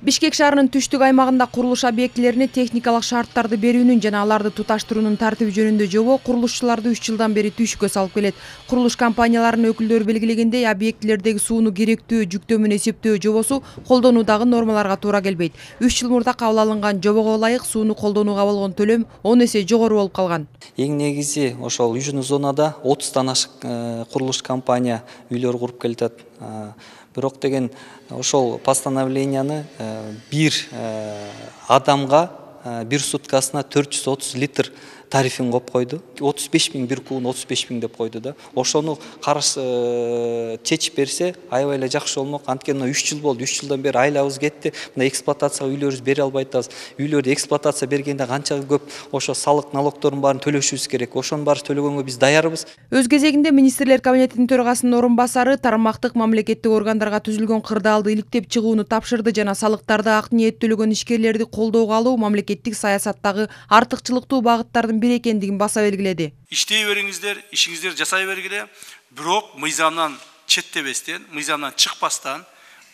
бишкек шаарынын түштүк аймагында курулуш объектилерине техникалык шарттарды берүүнүн жана аларды туташтыруунун тартиби жөнүндө жобо курулушчуларды үч жылдан бери түйшүккө салып келет. Курулуш компанияларынын өкүлдөрү белгилегендей объектилердеги сууну керектүү жүктөмүн эсептөө жобосу колдонуудагы нормаларга туура келбейт. Үч жыл мурда кабыл алынган жобого ылайык сууну колдонууга болгон төлөм он эсе жогору болуп калган. Эң негизи ошол южный зонада отуздан ашык э, курулуш компания үйлөр куруп келатат бирок деген ошол постановленияны э, бир э, адамга э, бир суткасына төрт жүз отуз литр тарифин коюп койду отуз беш миң бир кубун отуз беш миң деп койду да. Ошону караш э, чечип берсе аябай эле жакшы болмок. Анткени мына үч жыл болду үч жылдан бери айлабыз кетти. Мына эксплуатацияга үйлөрүбүздү бере албай атабыз. Үйлөрдү эксплуатация бергенде канча көп ошо салык налогтордун баарын төлөшүбүз керек. Ошонун баарын төлөгөнгө биз даярбыз. Өз кезегинде министрлер кабинетинин төрагасынын орун басары тармактык мамлекеттик органдарга түзүлгөн кырдаалды иликтеп чыгууну тапшырды жана салыктарды ак ниет төлөгөн ишкерлерди колдоого алуу мамлекеттик саясаттагы артыкчылыктуу багыттардын бири экендигин баса белгиледи иштей бериңиздер ишиңиздерди жасай бергиле бирок мыйзамдан четтебестен мыйзамдан чыкпастан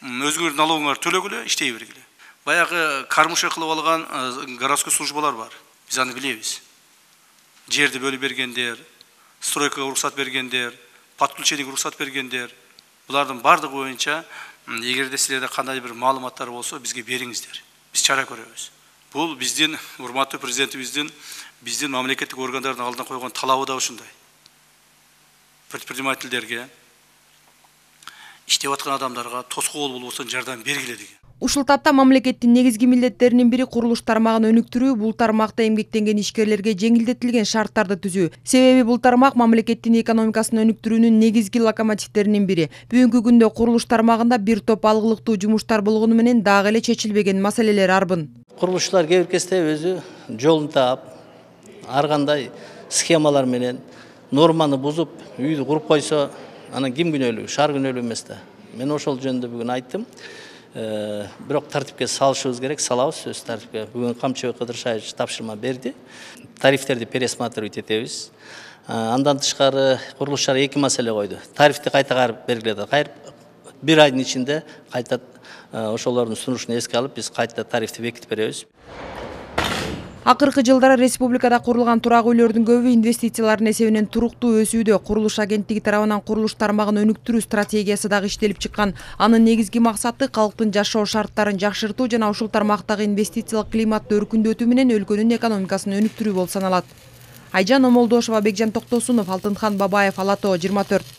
өзүңөрдүн налогуңарды төлөгүлө иштей бергиле баягы кармушек кылып алган городской службалар бар биз аны билебиз жерди бөлүп бергендер стройкага уруксат бергендер подключениеге уруксат бергендер булардын баардыгы боюнча эгерде силерде кандай бир маалыматтар болсо бизге бериңиздер биз чара көрөбүз бул биздин урматтуу президентибиздин биздин мамлекеттик органдардын алдына койгон талабы да ушундай. Предпринимательдерге иштеп аткан адамдарга тоскоол болбостон жардам бергиле деген. Ушул тапта мамлекеттин негизги милдеттеринин бири курулуш тармагын өнүктүрүү бул тармакта эмгектенген ишкерлерге жеңилдетилген шарттарды түзүү. Себеби бул тармак мамлекеттин экономикасын өнүктүрүүнүн негизги локомотивдеринин бири. Бүгүнкү күндө курулуш тармагында бир топ алгылыктуу жумуштар болгону менен дагы эле чечилбеген маселелер арбын. Кээ бир кезде өзү жолун таап ар кандай схемалар менен норманы бузуп үйдү куруп койсо анан ким күнөөлүү шаар күнөөлүү эмес да мен ошол жөнүндө бүгүн айттым бирок тартипке салышыбыз керек салабыз сөзсүз тартипке бүгүн камчыбек кыдыршаевич тапшырма берди тарифтерди пересматривать этебиз андан тышкары курулушчулар эки маселе койду тарифти кайта деп кайрып бир айдын ичинде кайта ошолордун сунушун эске алып биз кайта тарифти бекитип беребиз. Акыркы жылдары республикада курулган турак үйлөрдүн көбү инвестициялардын эсебинен туруктуу өсүүдө курулуш агенттиги тарабынан курулуш тармагын өнүктүрүү стратегиясы дагы иштелип чыккан. Анын негизги максаты калктын жашоо шарттарын жакшыртуу жана ушул тармактагы инвестициялык климатты өркүндөтүү менен өлкөнүн экономикасын өнүктүрүү болуп саналат. Айжан омолдошова бекжан токтосунов алтынхан бабаев ала тоо жыйырма төрт